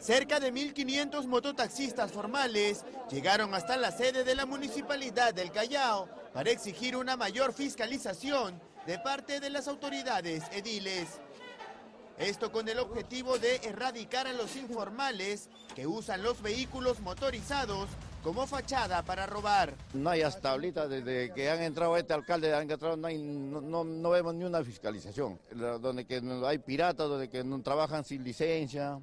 Cerca de 1.500 mototaxistas formales llegaron hasta la sede de la Municipalidad del Callao para exigir una mayor fiscalización de parte de las autoridades ediles. Esto con el objetivo de erradicar a los informales que usan los vehículos motorizados como fachada para robar. No hay hasta ahorita, desde que han entrado este alcalde, han entrado, no, vemos ni una fiscalización, donde que hay piratas, donde no trabajan sin licencia,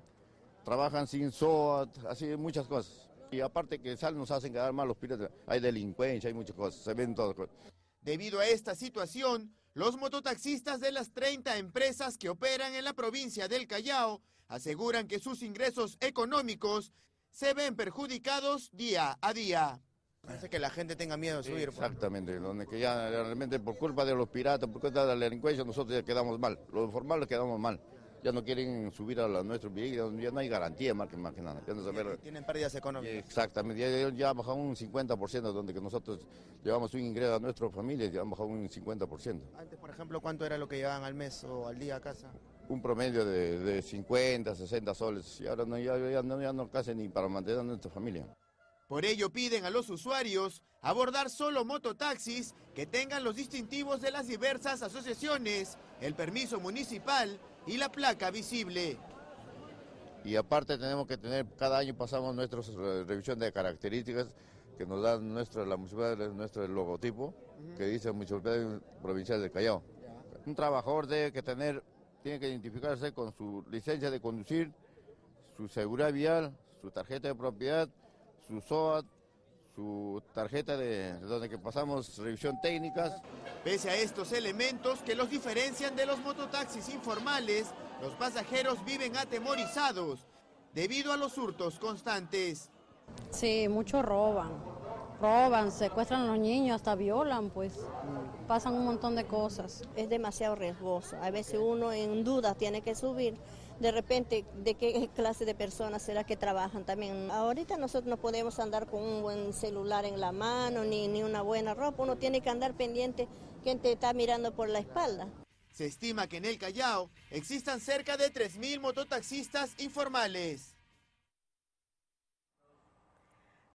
trabajan sin SOAT, así muchas cosas. Y aparte que salen nos hacen quedar mal los piratas, hay delincuencia, hay muchas cosas, se ven todas cosas. Debido a esta situación, los mototaxistas de las 30 empresas que operan en la provincia del Callao aseguran que sus ingresos económicos se ven perjudicados día a día. Hace que la gente tenga miedo de subir. Pues. exactamente, donde que ya realmente por culpa de los piratas, por culpa de la delincuencia, nosotros ya quedamos mal. Los formales quedamos mal ya no quieren subir a nuestros vehículos, ya no hay garantía más que, más que nada. Tienen pérdidas económicas. Exactamente, ya, ya bajado un 50%, donde que nosotros llevamos un ingreso a nuestras familias, ya han bajado un 50%. Antes, por ejemplo, ¿cuánto era lo que llevaban al mes o al día a casa? Un promedio de, 50, 60 soles, y ahora no, ya, ya, no, ya no alcanza ni para mantener a nuestra familia. Por ello piden a los usuarios abordar solo mototaxis que tengan los distintivos de las diversas asociaciones, el permiso municipal y la placa visible. Y aparte tenemos que tener, cada año pasamos nuestra revisión de características que nos dan nuestra, la municipalidad, nuestro logotipo, que dice Municipalidad Provincial de Callao. Un trabajador debe que tener, tiene que identificarse con su licencia de conducir, su seguridad vial, su tarjeta de propiedad, su SOAT, su tarjeta de donde que pasamos revisión técnicas. Pese a estos elementos que los diferencian de los mototaxis informales, los pasajeros viven atemorizados debido a los hurtos constantes. Sí, muchos roban, roban, secuestran a los niños, hasta violan, pues pasan un montón de cosas. Es demasiado riesgoso, a veces uno en duda tiene que subir de repente de qué clase de personas será que trabajan también. Ahorita nosotros no podemos andar con un buen celular en la mano ni, ni una buena ropa, uno tiene que andar pendiente quién te está mirando por la espalda. Se estima que en el Callao existan cerca de 3.000 mototaxistas informales.